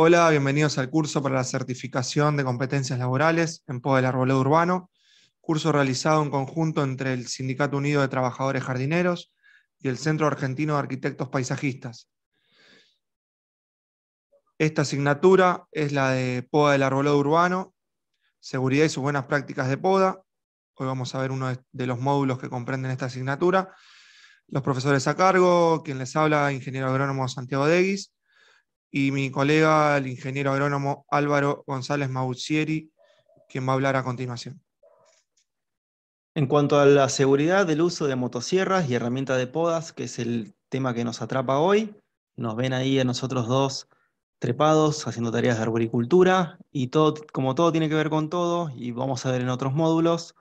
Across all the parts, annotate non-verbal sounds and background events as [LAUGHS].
Hola, bienvenidos al curso para la certificación de competencias laborales en POA del Arbolado Urbano, curso realizado en conjunto entre el Sindicato Unido de Trabajadores Jardineros y el Centro Argentino de Arquitectos Paisajistas. Esta asignatura es la de POA del Arbolado Urbano, seguridad y sus buenas prácticas de poda. Hoy vamos a ver uno de los módulos que comprenden esta asignatura. Los profesores a cargo, quien les habla, ingeniero agrónomo Santiago Deguis, y mi colega, el ingeniero agrónomo Álvaro González Maucieri, quien va a hablar a continuación. En cuanto a la seguridad del uso de motosierras y herramientas de podas, que es el tema que nos atrapa hoy, nos ven ahí a nosotros dos trepados haciendo tareas de arboricultura y todo, como todo tiene que ver con todo, y vamos a ver en otros módulos,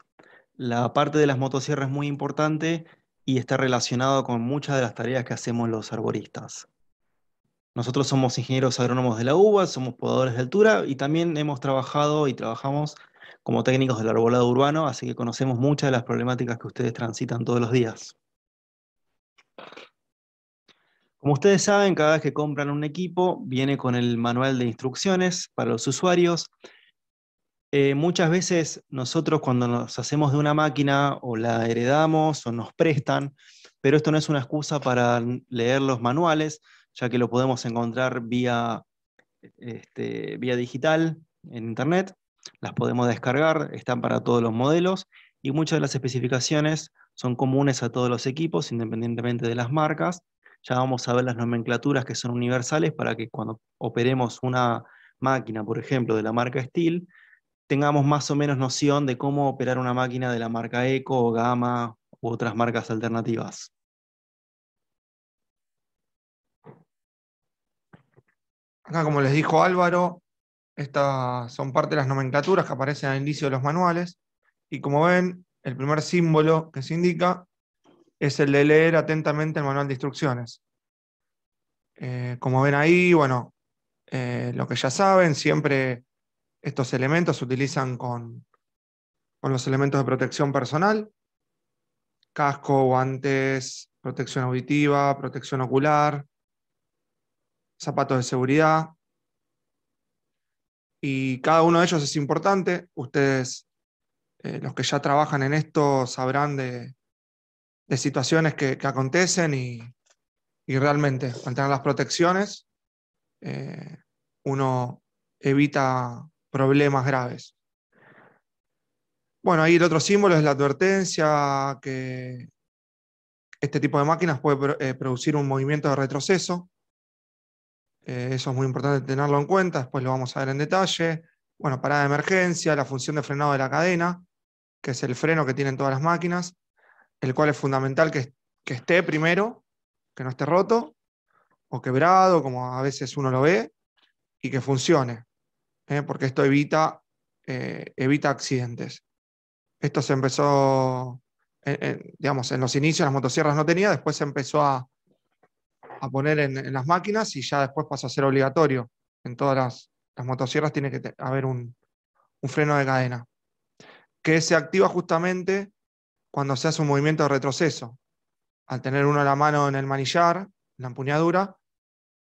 la parte de las motosierras es muy importante y está relacionado con muchas de las tareas que hacemos los arboristas. Nosotros somos ingenieros agrónomos de la UBA, somos podadores de altura y también hemos trabajado y trabajamos como técnicos del arbolado urbano, así que conocemos muchas de las problemáticas que ustedes transitan todos los días. Como ustedes saben, cada vez que compran un equipo, viene con el manual de instrucciones para los usuarios. Eh, muchas veces nosotros cuando nos hacemos de una máquina o la heredamos o nos prestan, pero esto no es una excusa para leer los manuales, ya que lo podemos encontrar vía, este, vía digital en Internet, las podemos descargar, están para todos los modelos y muchas de las especificaciones son comunes a todos los equipos, independientemente de las marcas. Ya vamos a ver las nomenclaturas que son universales para que cuando operemos una máquina, por ejemplo, de la marca Steel, tengamos más o menos noción de cómo operar una máquina de la marca Eco o Gamma u otras marcas alternativas. Acá, como les dijo Álvaro, estas son parte de las nomenclaturas que aparecen al inicio de los manuales. Y como ven, el primer símbolo que se indica es el de leer atentamente el manual de instrucciones. Eh, como ven ahí, bueno, eh, lo que ya saben, siempre estos elementos se utilizan con, con los elementos de protección personal, casco, guantes, protección auditiva, protección ocular, zapatos de seguridad. Y cada uno de ellos es importante. Ustedes, eh, los que ya trabajan en esto, sabrán de, situaciones que, acontecen y, realmente al tener las protecciones, eh, uno evita problemas graves. Bueno, ahí el otro símbolo es la advertencia que este tipo de máquinas puede eh, producir un movimiento de retroceso. Eh, eso es muy importante tenerlo en cuenta, después lo vamos a ver en detalle. Bueno, parada de emergencia, la función de frenado de la cadena, que es el freno que tienen todas las máquinas, el cual es fundamental que, esté primero, que no esté roto o quebrado, como a veces uno lo ve, y que funcione, ¿eh? porque esto evita, eh, evita accidentes. Esto se empezó, digamos, en los inicios las motosierras no tenía, después se empezó a, a poner en, las máquinas y ya después pasa a ser obligatorio. En todas las, motosierras tiene que haber un, freno de cadena, que se activa justamente cuando se hace un movimiento de retroceso. Al tener uno la mano en el manillar, en la empuñadura,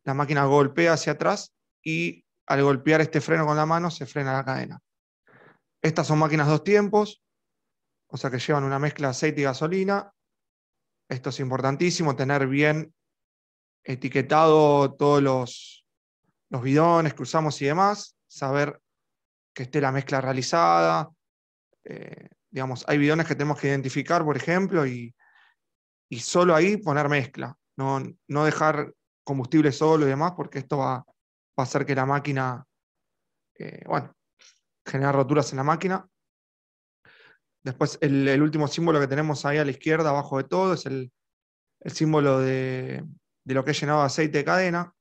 la máquina golpea hacia atrás y al golpear este freno con la mano se frena la cadena. Estas son máquinas dos tiempos, o sea que llevan una mezcla de aceite y gasolina. Esto es importantísimo, tener bien etiquetado todos los, los bidones que usamos y demás, saber que esté la mezcla realizada. Eh, digamos, hay bidones que tenemos que identificar, por ejemplo, y, solo ahí poner mezcla, no, no, dejar combustible solo y demás, porque esto va, va a hacer que la máquina, eh, bueno, generar roturas en la máquina. Después, el, último símbolo que tenemos ahí a la izquierda, abajo de todo, es el símbolo de, de lo que he llenado de aceite de cadena,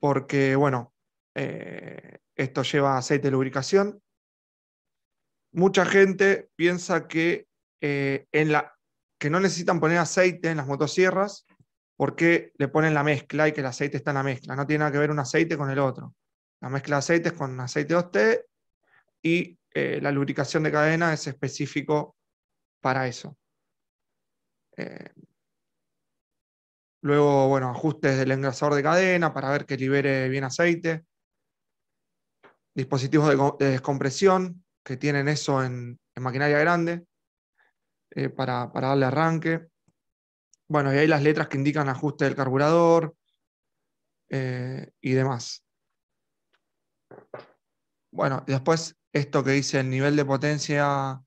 porque, bueno, eh, esto lleva aceite de lubricación. Mucha gente piensa que, eh, en la, que no necesitan poner aceite en las motosierras porque le ponen la mezcla y que el aceite está en la mezcla. No tiene nada que ver un aceite con el otro. La mezcla de aceites con aceite 2T y eh, la lubricación de cadena es específico para eso. Luego, bueno, ajustes del engrasador de cadena para ver que libere bien aceite. Dispositivos de, descompresión que tienen eso en, maquinaria grande eh, para, para, darle arranque. Bueno, y ahí las letras que indican ajuste del carburador eh, y demás. Bueno, después esto que dice el nivel de potencia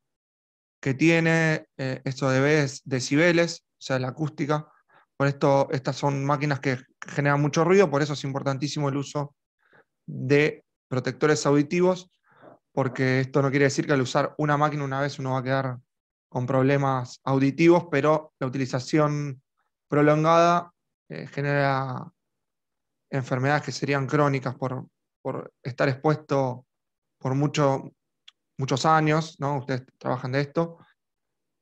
que tiene, eh, esto de decibeles, o sea, la acústica. Por esto, estas son máquinas que generan mucho ruido, por eso es importantísimo el uso de protectores auditivos, porque esto no quiere decir que al usar una máquina una vez uno va a quedar con problemas auditivos, pero la utilización prolongada eh, genera enfermedades que serían crónicas por, estar expuesto por mucho, muchos años, ¿no? ustedes trabajan de esto,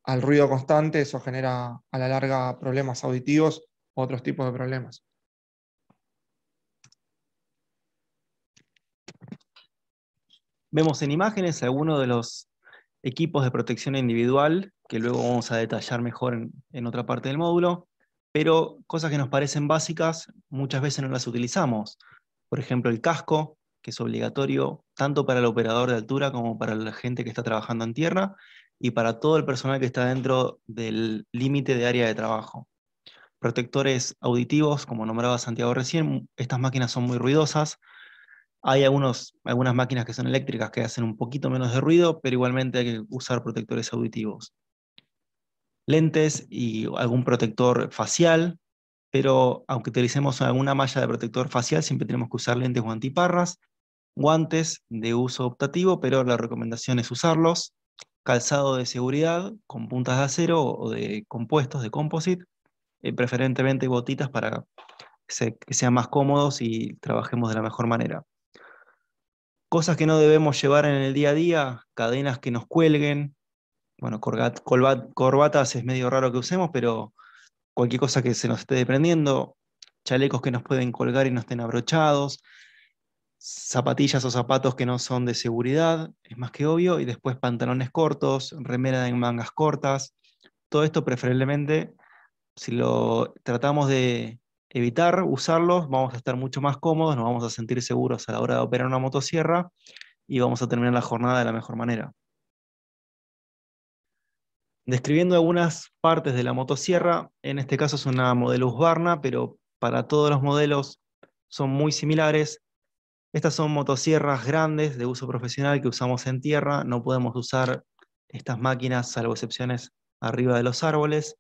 al ruido constante, eso genera a la larga problemas auditivos otros tipos de problemas. Vemos en imágenes algunos de los equipos de protección individual, que luego vamos a detallar mejor en, en otra parte del módulo, pero cosas que nos parecen básicas muchas veces no las utilizamos. Por ejemplo, el casco, que es obligatorio tanto para el operador de altura como para la gente que está trabajando en tierra y para todo el personal que está dentro del límite de área de trabajo. Protectores auditivos, como nombraba Santiago recién, estas máquinas son muy ruidosas. Hay algunos, algunas máquinas que son eléctricas que hacen un poquito menos de ruido, pero igualmente hay que usar protectores auditivos. Lentes y algún protector facial, pero aunque utilicemos alguna malla de protector facial, siempre tenemos que usar lentes o antiparras guantes de uso optativo, pero la recomendación es usarlos, calzado de seguridad con puntas de acero o de compuestos, de composite, eh, preferentemente botitas para que, sean más cómodos y trabajemos de la mejor manera. Cosas que no debemos llevar en el día a día, cadenas que nos cuelguen, bueno, corbatas es medio raro que usemos, pero cualquier cosa que se nos esté desprendiendo, chalecos que nos pueden colgar y no estén abrochados, zapatillas o zapatos que no son de seguridad, es más que obvio, y después pantalones cortos, remera en mangas cortas, todo esto preferiblemente, si lo tratamos de evitar usarlos, vamos a estar mucho más cómodos, nos vamos a sentir seguros a la hora de operar una motosierra y vamos a terminar la jornada de la mejor manera. Describiendo algunas partes de la motosierra, en este caso es una modelo Husqvarna, pero para todos los modelos son muy similares. Estas son motosierras grandes de uso profesional que usamos en tierra. No podemos usar estas máquinas, salvo excepciones, arriba de los árboles.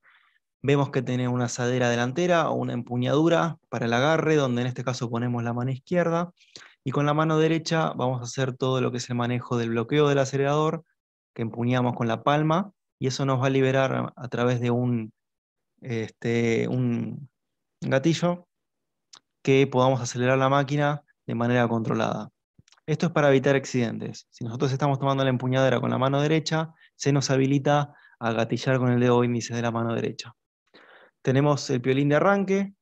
Vemos que tiene una asadera delantera o una empuñadura para el agarre, donde en este caso ponemos la mano izquierda. Y con la mano derecha vamos a hacer todo lo que es el manejo del bloqueo del acelerador, que empuñamos con la palma, y eso nos va a liberar a, través de un, este, un gatillo que podamos acelerar la máquina de manera controlada. Esto es para evitar accidentes. Si nosotros estamos tomando la empuñadura con la mano derecha, se nos habilita a gatillar con el dedo índice de la mano derecha. Tenemos el piolín de arranque,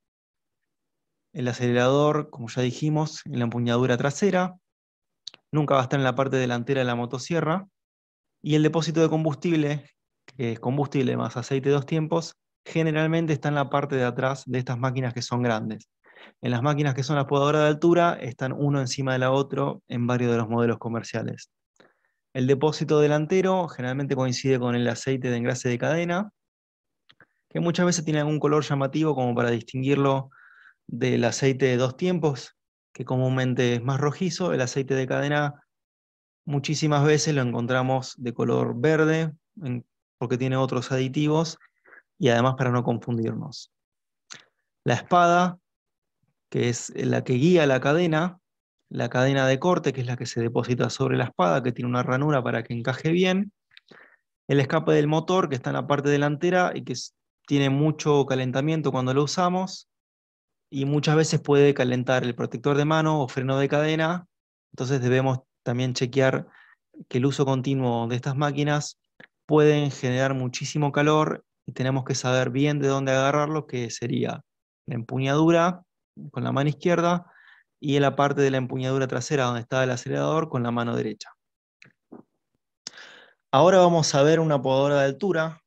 el acelerador, como ya dijimos, en la empuñadura trasera, nunca va a estar en la parte delantera de la motosierra, y el depósito de combustible, que es combustible más aceite de dos tiempos, generalmente está en la parte de atrás de estas máquinas que son grandes. En las máquinas que son las podadoras de altura están uno encima de la otro en varios de los modelos comerciales. El depósito delantero generalmente coincide con el aceite de engrase de cadena, que muchas veces tiene algún color llamativo como para distinguirlo del aceite de dos tiempos, que comúnmente es más rojizo. El aceite de cadena muchísimas veces lo encontramos de color verde, porque tiene otros aditivos, y además para no confundirnos. La espada que es la que guía la cadena, la cadena de corte, que es la que se deposita sobre la espada, que tiene una ranura para que encaje bien, el escape del motor, que está en la parte delantera y que tiene mucho calentamiento cuando lo usamos, y muchas veces puede calentar el protector de mano o freno de cadena, entonces debemos también chequear que el uso continuo de estas máquinas pueden generar muchísimo calor y tenemos que saber bien de dónde agarrarlo, que sería la empuñadura con la mano izquierda y en la parte de la empuñadura trasera donde está el acelerador con la mano derecha. Ahora vamos a ver una podadora de altura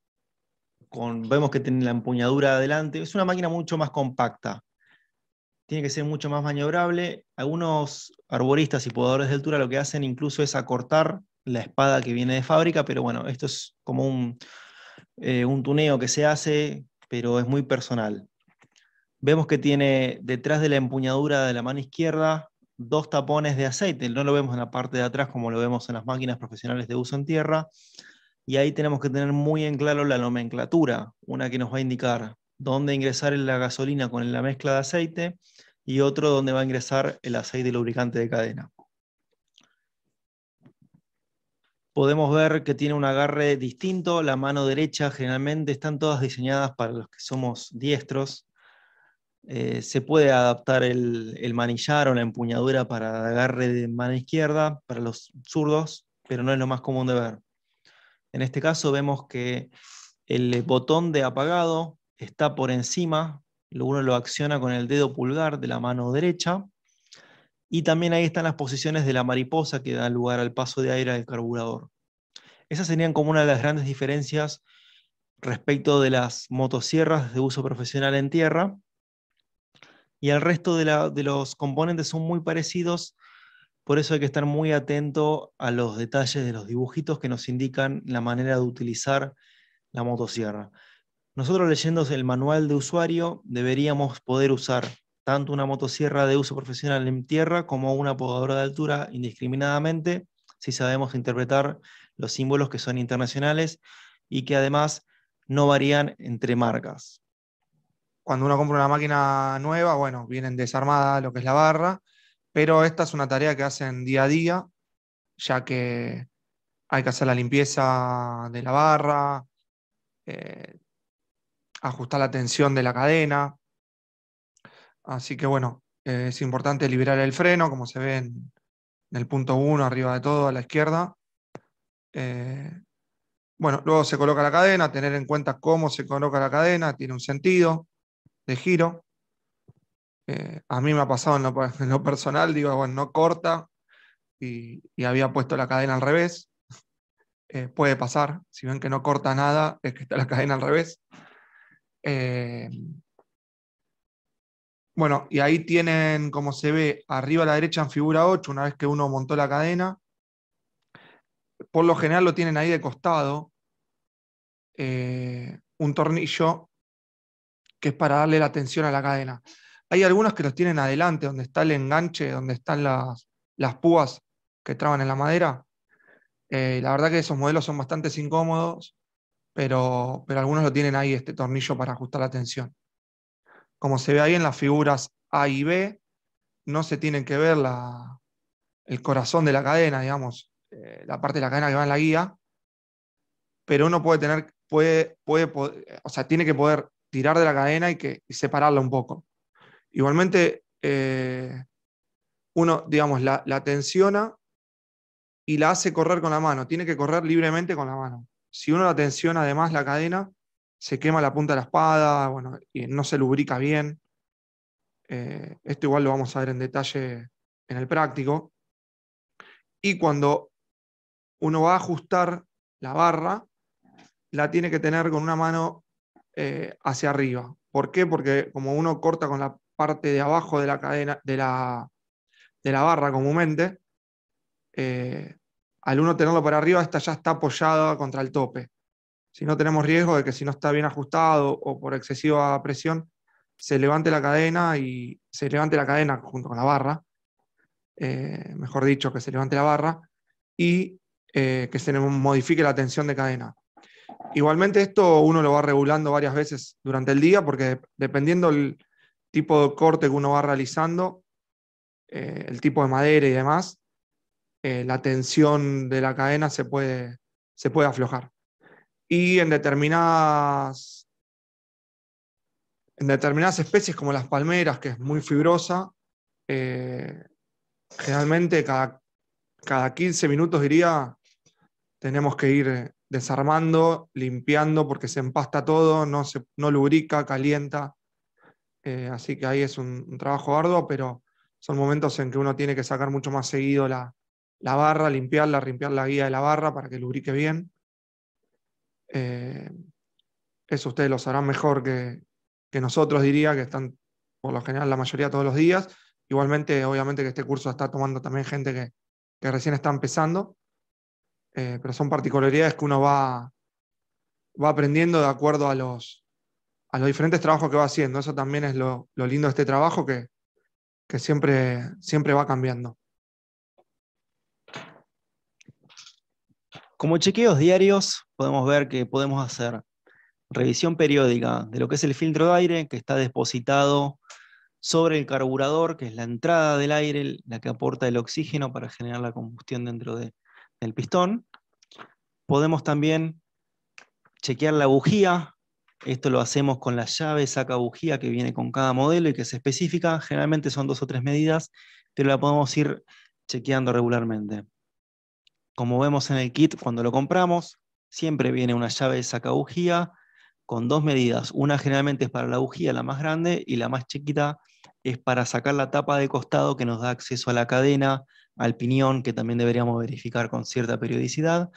con, vemos que tiene la empuñadura adelante. Es una máquina mucho más compacta. Tiene que ser mucho más maniobrable. Algunos arboristas y podadores de altura lo que hacen incluso es acortar la espada que viene de fábrica, pero bueno, esto es como un, eh, un tuneo que se hace, pero es muy personal. Vemos que tiene detrás de la empuñadura de la mano izquierda dos tapones de aceite. No lo vemos en la parte de atrás como lo vemos en las máquinas profesionales de uso en tierra. Y ahí tenemos que tener muy en claro la nomenclatura, una que nos va a indicar dónde ingresar la gasolina con la mezcla de aceite y otro donde va a ingresar el aceite lubricante de cadena. Podemos ver que tiene un agarre distinto, la mano derecha generalmente están todas diseñadas para los que somos diestros, eh, se puede adaptar el, manillar o la empuñadura para agarre de mano izquierda para los zurdos, pero no es lo más común de ver. En este caso vemos que el botón de apagado está por encima, uno lo acciona con el dedo pulgar de la mano derecha, y también ahí están las posiciones de la mariposa que da lugar al paso de aire del carburador. Esas serían como una de las grandes diferencias respecto de las motosierras de uso profesional en tierra, y el resto de, los componentes son muy parecidos, por eso hay que estar muy atento a los detalles de los dibujitos que nos indican la manera de utilizar la motosierra. Nosotros leyendo el manual de usuario deberíamos poder usar tanto una motosierra de uso profesional en tierra como una podadora de altura indiscriminadamente, si sabemos interpretar los símbolos que son internacionales y que además no varían entre marcas cuando uno compra una máquina nueva, bueno, vienen desarmada lo que es la barra, pero esta es una tarea que hacen día a día, ya que hay que hacer la limpieza de la barra, eh, ajustar la tensión de la cadena. Así que bueno, eh, es importante liberar el freno, como se ve en, el punto 1, arriba de todo, a la izquierda. Eh, bueno, luego se coloca la cadena, tener en cuenta cómo se coloca la cadena, tiene un sentido de giro. Eh, a mí me ha pasado en lo, [LAUGHS] personal, digo, bueno, no corta y, había puesto la cadena al revés. Eh, puede pasar, si ven que no corta nada, es que está la [LAUGHS] cadena al revés. Eh, bueno, y ahí tienen, como se ve, arriba a la derecha en figura 8, una vez que uno montó la cadena. Por lo general lo tienen ahí de costado, un tornillo que es para darle la tensión a la cadena. Hay algunos que los tienen adelante, donde está el enganche, donde están las, las púas que traban en la madera. Eh, la verdad que esos modelos son bastante incómodos, pero, pero algunos lo tienen ahí, este tornillo para ajustar la tensión. Como se ve ahí en las figuras A y B, no se tienen que ver la, el corazón de la cadena, digamos, eh, la parte de la cadena que va en la guía, pero uno puede tener, puede, puede, o sea, tiene que poder tirar de la cadena y, que, separarla un poco. Igualmente, eh, uno, digamos, la, tensiona y la hace correr con la mano. Tiene que correr libremente con la mano. Si uno la tensiona además la cadena, se quema la punta de la espada, bueno, y no se lubrica bien. Eh, esto igual lo vamos a ver en detalle en el práctico. Y cuando uno va a ajustar la barra, la tiene que tener con una mano eh, hacia arriba. ¿Por qué? Porque como uno corta con la parte de abajo de la cadena, de la, de la barra comúnmente, eh, al uno tenerlo para arriba, esta ya está apoyada contra el tope. Si no tenemos riesgo de que si no está bien ajustado o por excesiva presión, se levante la cadena y se levante la cadena junto con la barra, eh, mejor dicho, que se levante la barra y que se modifique la tensión de cadena. Igualmente esto uno lo va regulando varias veces durante el día porque dependiendo del tipo de corte que uno va realizando, eh, el tipo de madera y demás, eh, la tensión de la cadena se puede, se puede aflojar. Y en determinadas, en determinadas especies como las palmeras, que es muy fibrosa, eh, generalmente cada, cada 15 minutos diría, tenemos que ir desarmando, limpiando, porque se empasta todo, no, se, no lubrica, calienta. Eh, así que ahí es un, trabajo arduo, pero son momentos en que uno tiene que sacar mucho más seguido la, barra, limpiarla, limpiar la guía de la barra para que lubrique bien. Eh, eso ustedes lo sabrán mejor que, nosotros, diría, que están por lo general la mayoría todos los días. Igualmente, obviamente que este curso está tomando también gente que, recién está empezando, eh, pero son particularidades que uno va, va aprendiendo de acuerdo a los, a los diferentes trabajos que va haciendo. Eso también es lo, lindo de este trabajo que, que siempre, siempre va cambiando. Como chequeos diarios, podemos ver que podemos hacer revisión periódica de lo que es el filtro de aire que está depositado sobre el carburador, que es la entrada del aire, la que aporta el oxígeno para generar la combustión dentro del pistón. Podemos también chequear la bujía. Esto lo hacemos con la llave saca bujía que viene con cada modelo y que es específica. Generalmente son dos o tres medidas, pero la podemos ir chequeando regularmente. Como vemos en el kit cuando lo compramos, siempre viene una llave saca bujía con dos medidas. Una generalmente es para la bujía, la más grande, y la más chiquita es para sacar la tapa de costado que nos da acceso a la cadena, al piñón, que también deberíamos verificar con cierta periodicidad.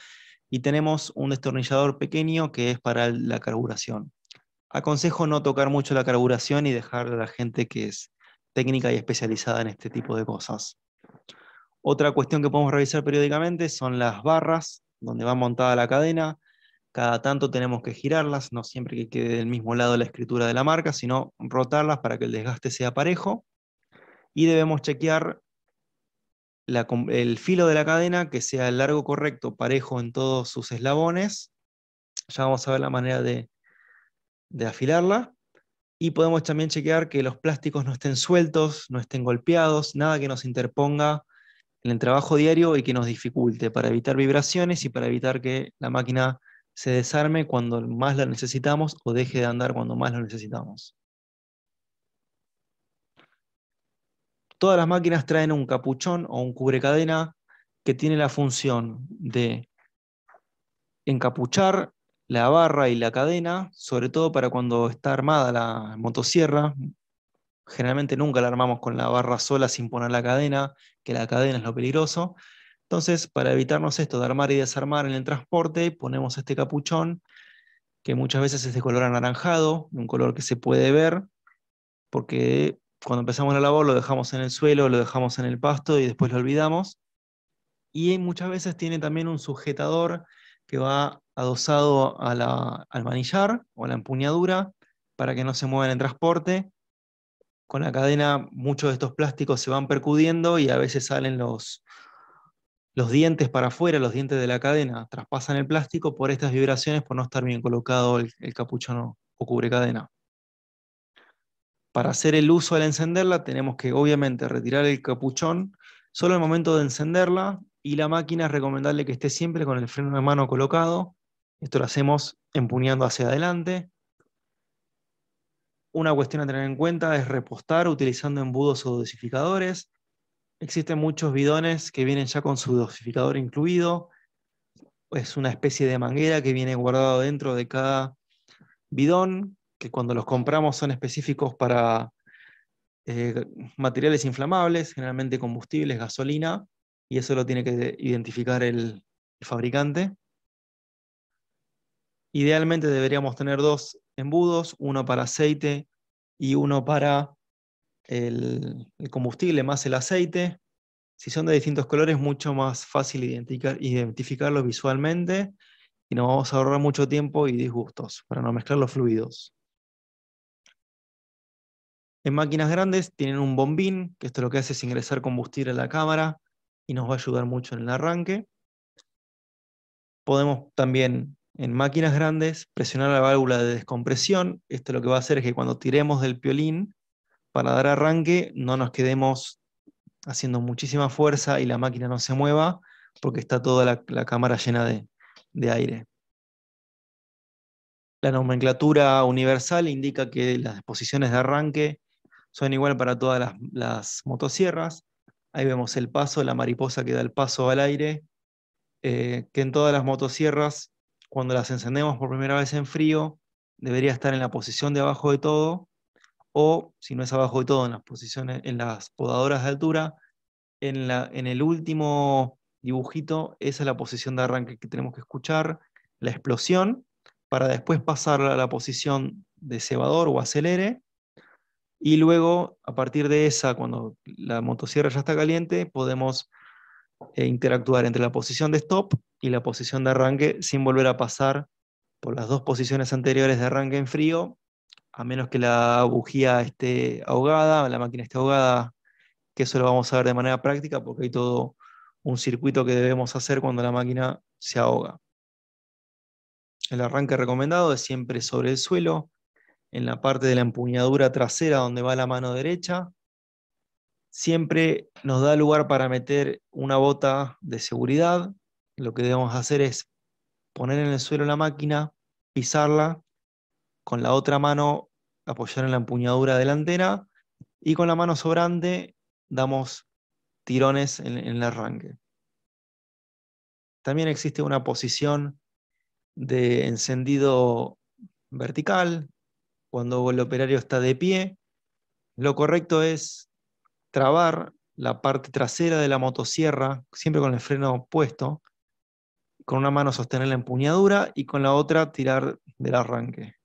Y tenemos un destornillador pequeño que es para la carburación. Aconsejo no tocar mucho la carburación y dejar a la gente que es técnica y especializada en este tipo de cosas. Otra cuestión que podemos revisar periódicamente son las barras, donde va montada la cadena. Cada tanto tenemos que girarlas, no siempre que quede del mismo lado la escritura de la marca, sino rotarlas para que el desgaste sea parejo. Y debemos chequear el filo de la cadena que sea el largo correcto, parejo en todos sus eslabones. Ya vamos a ver la manera de, afilarla. Y podemos también chequear que los plásticos no estén sueltos, no estén golpeados, nada que nos interponga en el trabajo diario y que nos dificulte para evitar vibraciones y para evitar que la máquina se desarme cuando más la necesitamos o deje de andar cuando más lo necesitamos. Todas las máquinas traen un capuchón o un cubrecadena que tiene la función de encapuchar la barra y la cadena, sobre todo para cuando está armada la motosierra. Generalmente nunca la armamos con la barra sola sin poner la cadena, que la cadena es lo peligroso. Entonces, para evitarnos esto de armar y desarmar en el transporte, ponemos este capuchón, que muchas veces es de color anaranjado, un color que se puede ver, porque cuando empezamos la labor lo dejamos en el suelo, lo dejamos en el pasto y después lo olvidamos. Y muchas veces tiene también un sujetador que va adosado al manillar o a la empuñadura para que no se mueva en el transporte. Con la cadena muchos de estos plásticos se van percudiendo y a veces salen los, los dientes para afuera, los dientes de la cadena, traspasan el plástico por estas vibraciones por no estar bien colocado el, capuchón o cubre cadena. Para hacer el uso al encenderla tenemos que obviamente retirar el capuchón solo al momento de encenderla y la máquina es recomendable que esté siempre con el freno de mano colocado. Esto lo hacemos empuñando hacia adelante. Una cuestión a tener en cuenta es repostar utilizando embudos o dosificadores. Existen muchos bidones que vienen ya con su dosificador incluido. Es una especie de manguera que viene guardado dentro de cada bidón, que cuando los compramos son específicos para eh, materiales inflamables, generalmente combustibles, gasolina, y eso lo tiene que identificar el, fabricante. Idealmente deberíamos tener dos embudos, uno para aceite y uno para el, combustible más el aceite. Si son de distintos colores, mucho más fácil identificar, identificarlos visualmente y nos vamos a ahorrar mucho tiempo y disgustos para no mezclar los fluidos. En máquinas grandes tienen un bombín, que esto lo que hace es ingresar combustible a la cámara y nos va a ayudar mucho en el arranque. Podemos también en máquinas grandes presionar la válvula de descompresión. Esto lo que va a hacer es que cuando tiremos del piolín, para dar arranque no nos quedemos haciendo muchísima fuerza y la máquina no se mueva porque está toda la, cámara llena de, aire. La nomenclatura universal indica que las posiciones de arranque son igual para todas las, motosierras. Ahí vemos el paso, la mariposa que da el paso al aire, eh, que en todas las motosierras, cuando las encendemos por primera vez en frío, debería estar en la posición de abajo de todo o si no es abajo de todo en las posiciones, en las podadoras de altura, en, la, en el último dibujito, esa es la posición de arranque que tenemos que escuchar, la explosión, para después pasar a la posición de cebador o acelere. Y luego, a partir de esa, cuando la motosierra ya está caliente, podemos eh, interactuar entre la posición de stop y la posición de arranque sin volver a pasar por las dos posiciones anteriores de arranque en frío, a menos que la bujía esté ahogada, la máquina esté ahogada, que eso lo vamos a ver de manera práctica porque hay todo un circuito que debemos hacer cuando la máquina se ahoga. El arranque recomendado es siempre sobre el suelo, en la parte de la empuñadura trasera donde va la mano derecha. Siempre nos da lugar para meter una bota de seguridad. Lo que debemos hacer es poner en el suelo la máquina, pisarla, con la otra mano apoyar en la empuñadura delantera y con la mano sobrante damos tirones en, en el arranque. También existe una posición de encendido vertical, cuando el operario está de pie. Lo correcto es trabar la parte trasera de la motosierra, siempre con el freno puesto, con una mano sostener la empuñadura y con la otra tirar del arranque.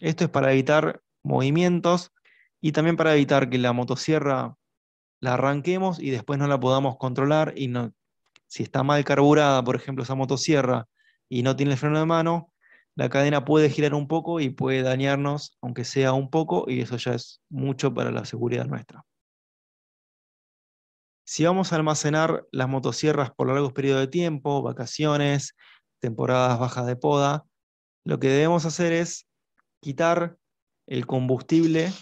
Esto es para evitar movimientos y también para evitar que la motosierra la arranquemos y después no la podamos controlar y no, si está mal carburada, por ejemplo, esa motosierra y no tiene el freno de mano, la cadena puede girar un poco y puede dañarnos, aunque sea un poco, y eso ya es mucho para la seguridad nuestra. Si vamos a almacenar las motosierras por largos periodos de tiempo, vacaciones, temporadas bajas de poda, lo que debemos hacer es quitar el combustible,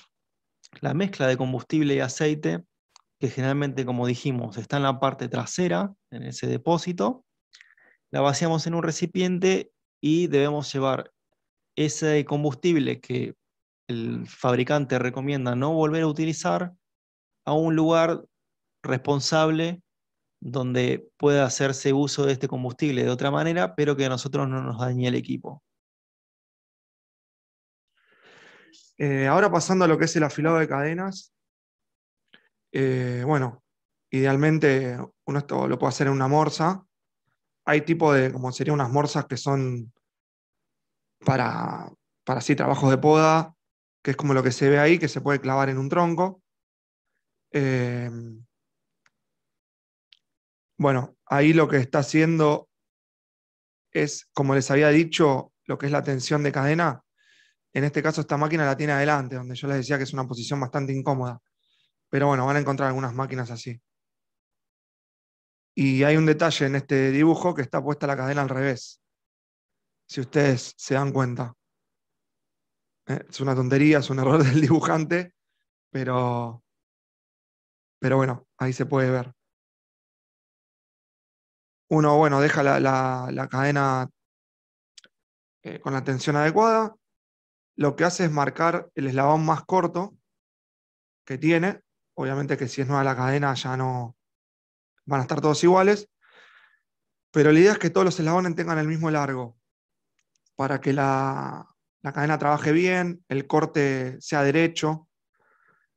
la mezcla de combustible y aceite, que generalmente, como dijimos, está en la parte trasera, en ese depósito, la vaciamos en un recipiente y debemos llevar ese combustible que el fabricante recomienda no volver a utilizar a un lugar responsable donde pueda hacerse uso de este combustible de otra manera, pero que a nosotros no nos dañe el equipo. Eh, ahora pasando a lo que es el afilado de cadenas, eh, bueno, idealmente uno esto lo puede hacer en una morsa, hay tipo de, como serían unas morsas que son para, para así trabajos de poda, que es como lo que se ve ahí, que se puede clavar en un tronco. Eh, bueno, ahí lo que está haciendo es, como les había dicho, lo que es la tensión de cadena. En este caso, esta máquina la tiene adelante, donde yo les decía que es una posición bastante incómoda. Pero bueno, van a encontrar algunas máquinas así. Y hay un detalle en este dibujo que está puesta la cadena al revés. Si ustedes se dan cuenta. Eh, es una tontería, es un error [LAUGHS] del dibujante, pero, pero bueno, ahí se puede ver. Uno, bueno, deja la, cadena eh, con la tensión adecuada. Lo que hace es marcar el eslabón más corto que tiene. Obviamente que si es nueva la cadena ya no, van a estar todos iguales, pero la idea es que todos los eslabones tengan el mismo largo, para que la, cadena trabaje bien, el corte sea derecho.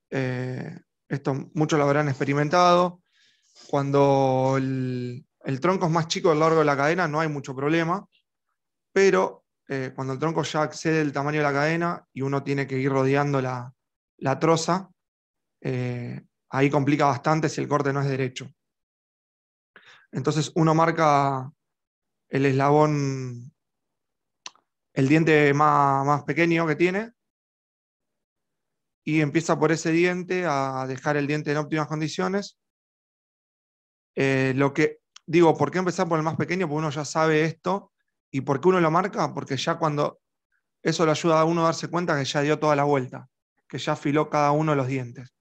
Eh, esto muchos lo habrán experimentado. Cuando el, tronco es más chico del largo de la cadena, no hay mucho problema, pero eh, cuando el tronco ya excede el tamaño de la cadena y uno tiene que ir rodeando la, troza, eh, ahí complica bastante si el corte no es derecho. Entonces uno marca el eslabón, el diente más, pequeño que tiene, y empieza por ese diente a dejar el diente en óptimas condiciones. Eh, lo que digo, ¿por qué empezar por el más pequeño? Porque uno ya sabe esto. ¿Y por qué uno lo marca? Porque ya cuando eso le ayuda a uno a darse cuenta que ya dio toda la vuelta, que ya afiló cada uno de los dientes.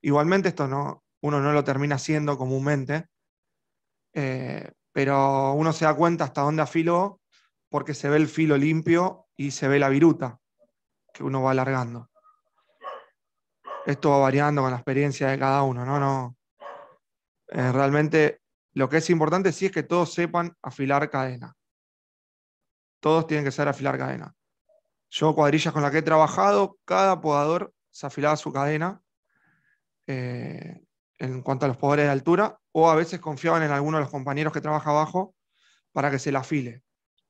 Igualmente esto no, uno no lo termina haciendo comúnmente, eh, pero uno se da cuenta hasta dónde afiló porque se ve el filo limpio y se ve la viruta que uno va alargando. Esto va variando con la experiencia de cada uno, ¿no? no eh, realmente lo que es importante sí es que todos sepan afilar cadena. Todos tienen que saber afilar cadena. Yo, cuadrillas con las que he trabajado, cada podador se afilaba su cadena. Eh, en cuanto a los poderes de altura, o a veces confiaban en alguno de los compañeros que trabaja abajo para que se la afile.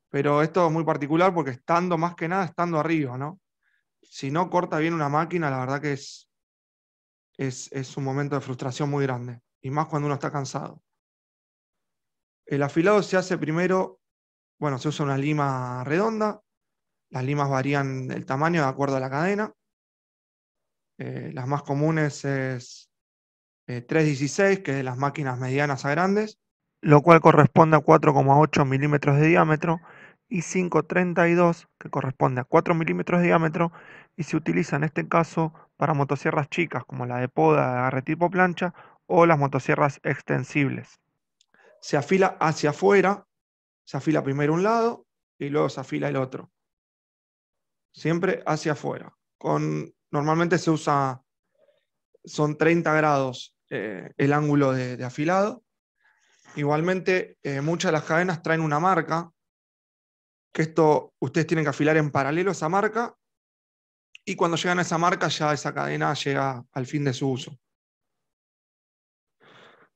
Pero esto es muy particular porque estando más que nada, estando arriba, ¿no? Si no corta bien una máquina, la verdad que es, es, es un momento de frustración muy grande, y más cuando uno está cansado. El afilado se hace primero, bueno, se usa una lima redonda, las limas varían el tamaño de acuerdo a la cadena. Eh, las más comunes es 316, eh, que es de las máquinas medianas a grandes, lo cual corresponde a 4,8 milímetros de diámetro, y 532, que corresponde a 4 milímetros de diámetro, y se utiliza en este caso para motosierras chicas, como la de poda de agarre tipo plancha o las motosierras extensibles. Se afila hacia afuera, se afila primero un lado y luego se afila el otro. Siempre hacia afuera. Con, normalmente se usa, son 30 grados eh, el ángulo de, afilado. Igualmente, eh, muchas de las cadenas traen una marca, que esto ustedes tienen que afilar en paralelo a esa marca, y cuando llegan a esa marca ya esa cadena llega al fin de su uso.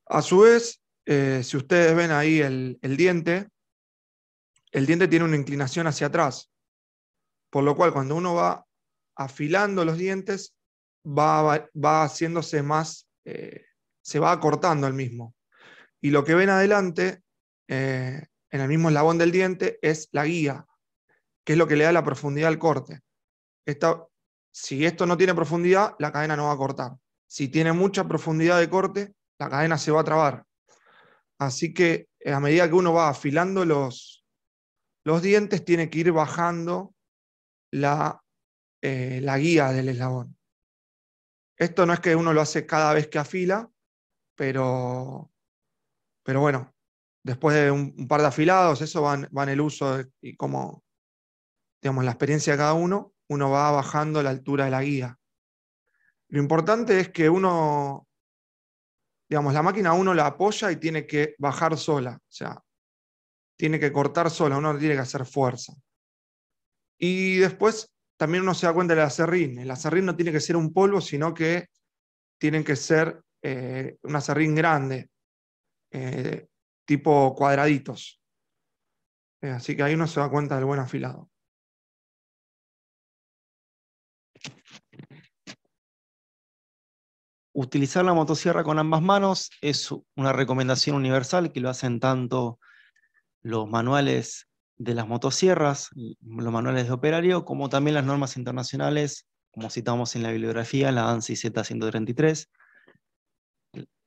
A su vez, eh, si ustedes ven ahí el, diente, el diente tiene una inclinación hacia atrás, por lo cual cuando uno va afilando los dientes, va, va haciéndose más, eh, se va acortando el mismo. Y lo que ven adelante, eh, en el mismo eslabón del diente, es la guía, que es lo que le da la profundidad al corte. si esto no tiene profundidad, la cadena no va a cortar. Si tiene mucha profundidad de corte, la cadena se va a trabar. Así que a medida que uno va afilando los, los dientes, tiene que ir bajando la, eh, la guía del eslabón. Esto no es que uno lo hace cada vez que afila, pero, pero bueno, después de un, par de afilados, eso va en, el uso y como, digamos, la experiencia de cada uno, uno va bajando la altura de la guía. Lo importante es que uno digamos, la máquina uno la apoya y tiene que bajar sola, o sea, tiene que cortar sola, uno tiene que hacer fuerza. Y después también uno se da cuenta del acerrín. El acerrín no tiene que ser un polvo, sino que tienen que ser eh, un acerrín grande, eh, tipo cuadraditos. Eh, así que ahí uno se da cuenta del buen afilado. Utilizar la motosierra con ambas manos es una recomendación universal que lo hacen tanto los manuales de las motosierras, los manuales de operario, como también las normas internacionales, como citamos en la bibliografía, la ANSI Z133.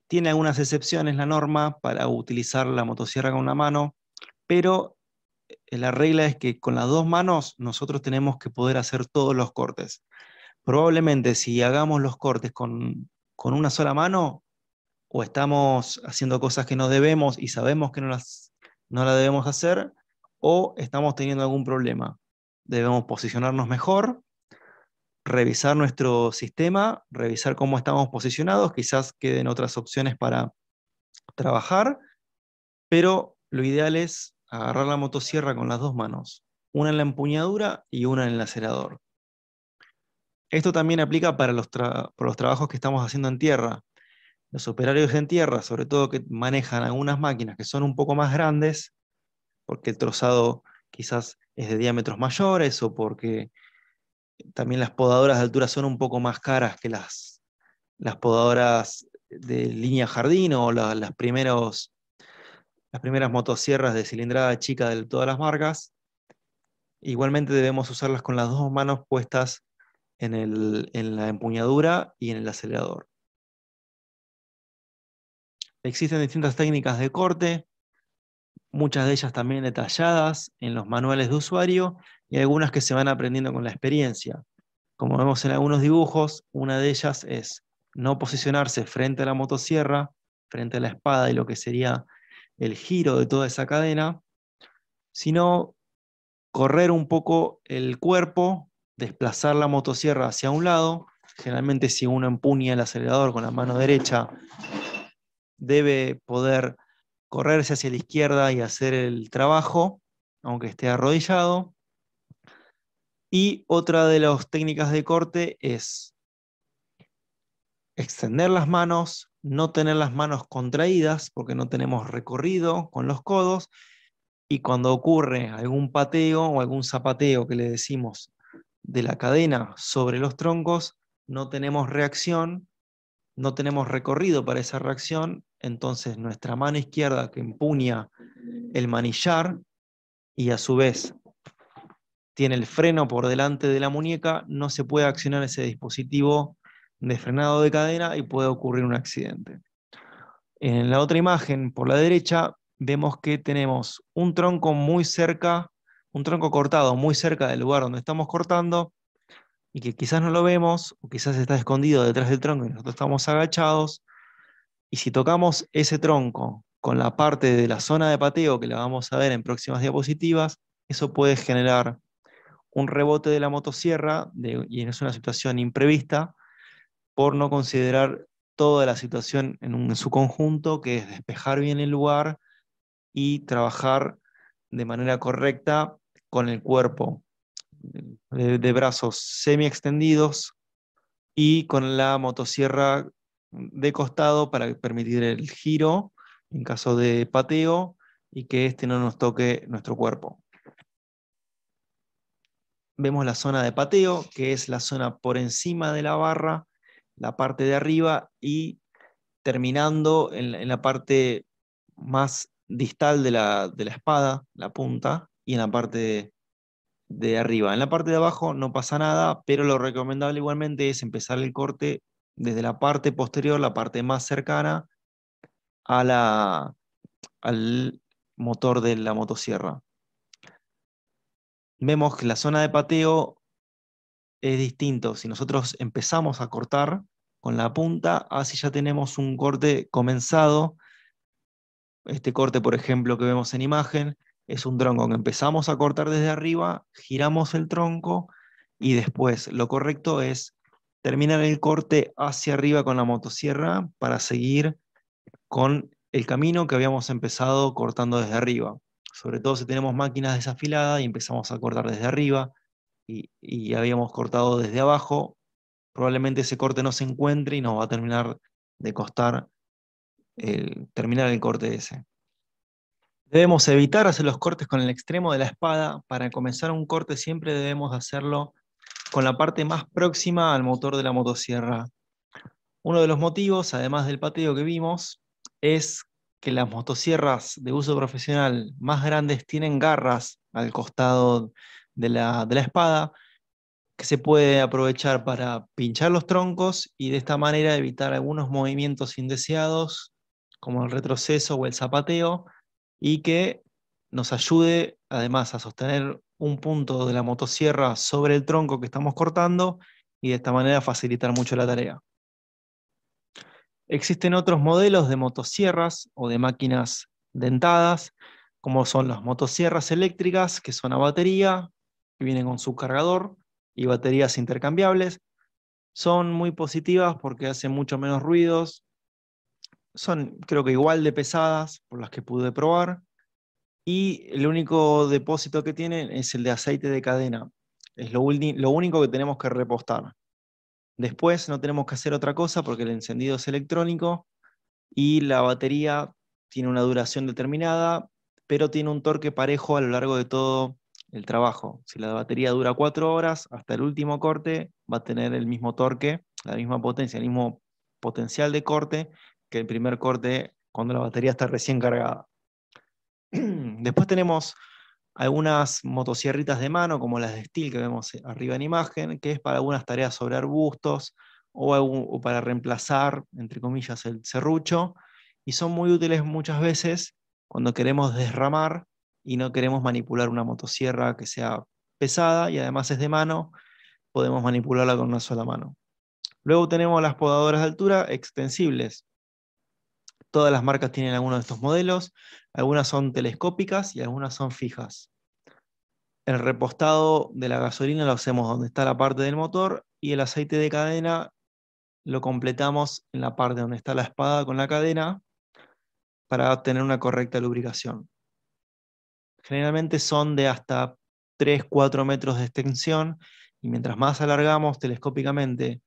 Tiene algunas excepciones la norma para utilizar la motosierra con una mano, pero eh, la regla es que con las dos manos nosotros tenemos que poder hacer todos los cortes. Probablemente si hagamos los cortes con con una sola mano o estamos haciendo cosas que no debemos y sabemos que no las, no debemos hacer o estamos teniendo algún problema. Debemos posicionarnos mejor, revisar nuestro sistema, revisar cómo estamos posicionados, quizás queden otras opciones para trabajar, pero lo ideal es agarrar la motosierra con las dos manos, una en la empuñadura y una en el acelerador. Esto también aplica para los, los trabajos que estamos haciendo en tierra. Los operarios en tierra, sobre todo que manejan algunas máquinas que son un poco más grandes, porque el trozado quizás es de diámetros mayores o porque también las podadoras de altura son un poco más caras que las, las podadoras de línea jardín o las, las primeras motosierras de cilindrada chica de todas las marcas. Igualmente debemos usarlas con las dos manos puestas en, la empuñadura y en el acelerador. Existen distintas técnicas de corte, muchas de ellas también detalladas en los manuales de usuario y algunas que se van aprendiendo con la experiencia. Como vemos en algunos dibujos, una de ellas es no posicionarse frente a la motosierra, frente a la espada y lo que sería el giro de toda esa cadena, sino correr un poco el cuerpo desplazar la motosierra hacia un lado. Generalmente si uno empuña el acelerador con la mano derecha, debe poder correrse hacia la izquierda y hacer el trabajo, aunque esté arrodillado. Y otra de las técnicas de corte es extender las manos, no tener las manos contraídas porque no tenemos recorrido con los codos y cuando ocurre algún pateo o algún zapateo que le decimos de la cadena sobre los troncos, no tenemos reacción, no tenemos recorrido para esa reacción, entonces nuestra mano izquierda que empuña el manillar y a su vez tiene el freno por delante de la muñeca, no se puede accionar ese dispositivo de frenado de cadena y puede ocurrir un accidente. En la otra imagen, por la derecha, vemos que tenemos un tronco muy cerca, un tronco cortado muy cerca del lugar donde estamos cortando y que quizás no lo vemos o quizás está escondido detrás del tronco y nosotros estamos agachados. Y si tocamos ese tronco con la parte de la zona de pateo que la vamos a ver en próximas diapositivas, eso puede generar un rebote de la motosierra y es una situación imprevista por no considerar toda la situación en, su conjunto, que es despejar bien el lugar y trabajar de manera correcta con el cuerpo de, de brazos semi extendidos y con la motosierra de costado para permitir el giro en caso de pateo y que este no nos toque nuestro cuerpo. Vemos la zona de pateo, que es la zona por encima de la barra, la parte de arriba y terminando en, la parte más distal de la, espada, la punta, y en la parte de, arriba. En la parte de abajo no pasa nada, pero lo recomendable igualmente es empezar el corte desde la parte posterior, la parte más cercana a la, al motor de la motosierra. Vemos que la zona de pateo es distinto. Si nosotros empezamos a cortar con la punta, así ya tenemos un corte comenzado. Este corte, por ejemplo, que vemos en imagen, es un tronco que empezamos a cortar desde arriba, giramos el tronco y después lo correcto es terminar el corte hacia arriba con la motosierra para seguir con el camino que habíamos empezado cortando desde arriba. Sobre todo si tenemos máquinas desafiladas y empezamos a cortar desde arriba y, habíamos cortado desde abajo, probablemente ese corte no se encuentre y nos va a terminar de costar terminar el corte ese. Debemos evitar hacer los cortes con el extremo de la espada. Para comenzar un corte siempre debemos hacerlo con la parte más próxima al motor de la motosierra. Uno de los motivos, además del pateo que vimos, es que las motosierras de uso profesional más grandes tienen garras al costado de la, de la espada, que se puede aprovechar para pinchar los troncos y de esta manera evitar algunos movimientos indeseados, como el retroceso o el zapateo, y que nos ayude además a sostener un punto de la motosierra sobre el tronco que estamos cortando y de esta manera facilitar mucho la tarea. Existen otros modelos de motosierras o de máquinas dentadas, como son las motosierras eléctricas, que son a batería, que vienen con su cargador, y baterías intercambiables. Son muy positivas porque hacen mucho menos ruidos. Son creo que igual de pesadas por las que pude probar. Y el único depósito que tienen es el de aceite de cadena. Es lo, único que tenemos que repostar. Después no tenemos que hacer otra cosa porque el encendido es electrónico y la batería tiene una duración determinada, pero tiene un torque parejo a lo largo de todo el trabajo. Si la batería dura cuatro horas, hasta el último corte va a tener el mismo torque, la misma potencia, el mismo potencial de corte que el primer corte cuando la batería está recién cargada. [CLEARS THROAT] Después tenemos algunas motosierritas de mano, como las de Steel que vemos arriba en imagen, que es para algunas tareas sobre arbustos o, o para reemplazar, entre comillas, el serrucho, y son muy útiles muchas veces cuando queremos desramar y no queremos manipular una motosierra que sea pesada y además es de mano, podemos manipularla con una sola mano. Luego tenemos las podadoras de altura extensibles. Todas las marcas tienen algunos de estos modelos, algunas son telescópicas y algunas son fijas. El repostado de la gasolina lo hacemos donde está la parte del motor y el aceite de cadena lo completamos en la parte donde está la espada con la cadena para obtener una correcta lubricación. Generalmente son de hasta 3-4 metros de extensión y mientras más alargamos telescópicamente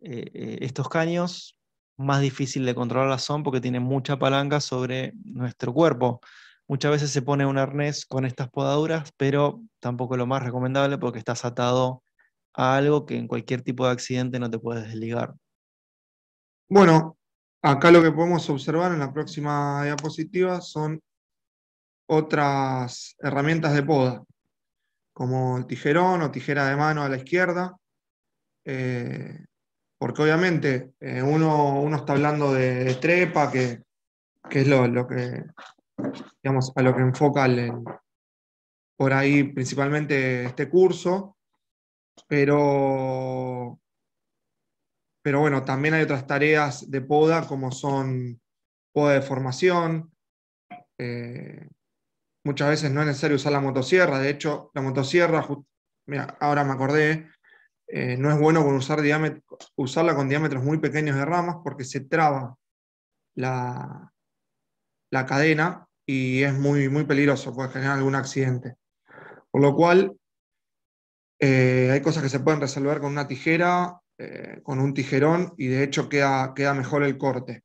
eh, eh, estos caños, más difícil de controlar son porque tienen mucha palanca sobre nuestro cuerpo. Muchas veces se pone un arnés con estas podaduras, pero tampoco lo más recomendable porque estás atado a algo que en cualquier tipo de accidente no te puedes desligar. Bueno, acá lo que podemos observar en la próxima diapositiva son otras herramientas de poda, como el tijerón o tijera de mano a la izquierda, eh, porque obviamente eh, uno, uno, está hablando de, trepa, que, es lo, que, digamos, a lo que enfoca por ahí principalmente este curso, pero, pero bueno, también hay otras tareas de poda como son poda de formación, eh, muchas veces no es necesario usar la motosierra, de hecho la motosierra, mira, ahora me acordé, eh, no es bueno con usar usarla con diámetros muy pequeños de ramas porque se traba la, la cadena y es muy, muy peligroso, puede generar algún accidente. Por lo cual, eh, hay cosas que se pueden resolver con una tijera, eh, con un tijerón, y de hecho queda, queda mejor el corte.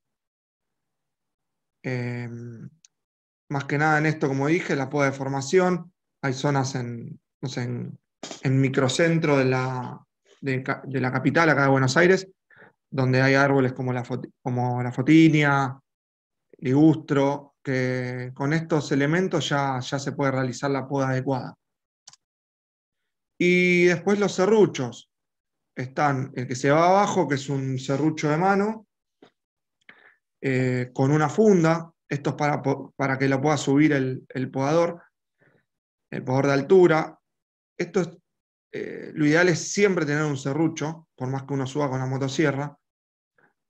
Em, más que nada en esto, como dije, la poda de formación. Hay zonas en, en, microcentro de la, de, la capital, acá de Buenos Aires, donde hay árboles como la, como la fotinia, ligustro, que con estos elementos ya, ya se puede realizar la poda adecuada. Y después los serruchos. Están el que se va abajo, que es un serrucho de mano, eh, con una funda. Esto es para, para que lo pueda subir el, podador, el podador de altura. Esto eh, lo ideal es siempre tener un serrucho, por más que uno suba con la motosierra,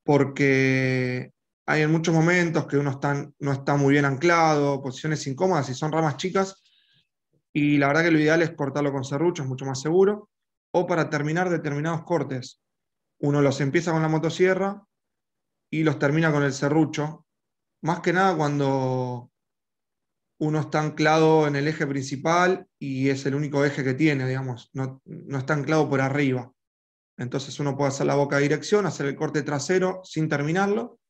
porque hay en muchos momentos que uno no está muy bien anclado, posiciones incómodas, y son ramas chicas, y la verdad que lo ideal es cortarlo con serrucho, es mucho más seguro. O para terminar determinados cortes, uno los empieza con la motosierra y los termina con el serrucho. Más que nada cuando uno está anclado en el eje principal y es el único eje que tiene, digamos, no, está anclado por arriba. Entonces uno puede hacer la boca de dirección, hacer el corte trasero sin terminarlo,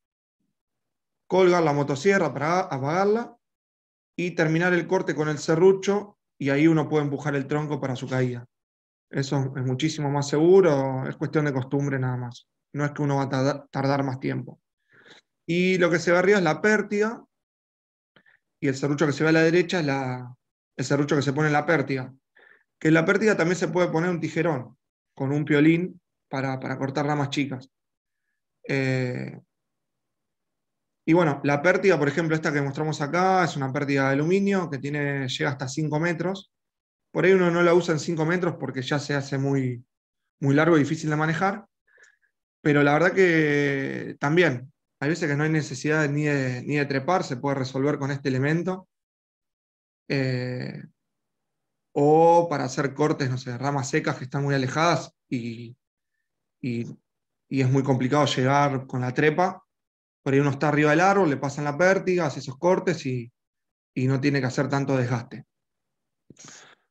colgar la motosierra para apagarla y terminar el corte con el serrucho y ahí uno puede empujar el tronco para su caída. Eso es muchísimo más seguro, es cuestión de costumbre nada más. No es que uno va a tardar más tiempo. Y lo que se ve arriba es la pértiga, y el serrucho que se ve a la derecha es la, el serrucho que se pone en la pértiga. Que en la pértiga también se puede poner un tijerón con un piolín para, cortar ramas chicas. Eh, y bueno, la pértiga, por ejemplo, esta que mostramos acá, es una pértiga de aluminio que tiene, llega hasta 5 metros. Por ahí uno no la usa en 5 metros porque ya se hace muy, muy largo y difícil de manejar. Pero la verdad que también, hay veces que no hay necesidad ni de, trepar, se puede resolver con este elemento. Eh, o para hacer cortes, no sé, ramas secas que están muy alejadas y, y es muy complicado llegar con la trepa por ahí uno está arriba del árbol, le pasan la pértiga, hace esos cortes y, no tiene que hacer tanto desgaste.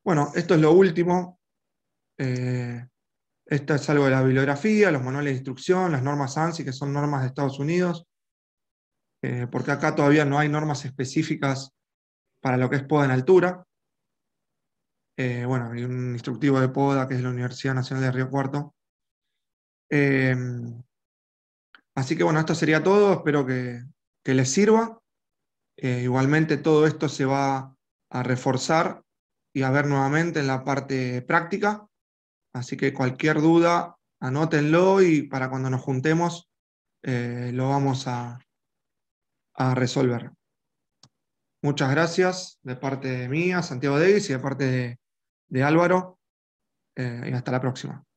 Bueno, esto es lo último. Eh, esto es algo de la bibliografía, los manuales de instrucción, las normas ANSI, que son normas de Estados Unidos, eh, porque acá todavía no hay normas específicas para lo que es poda en altura. Eh, bueno, hay un instructivo de poda que es la Universidad Nacional de Río Cuarto. Así que bueno, esto sería todo, espero que, les sirva. Eh, igualmente todo esto se va a reforzar y a ver nuevamente en la parte práctica. Así que cualquier duda, anótenlo y para cuando nos juntemos eh, lo vamos a, resolver. Muchas gracias de parte mía, Santiago Davis, y de parte de, Álvaro. Eh, y hasta la próxima.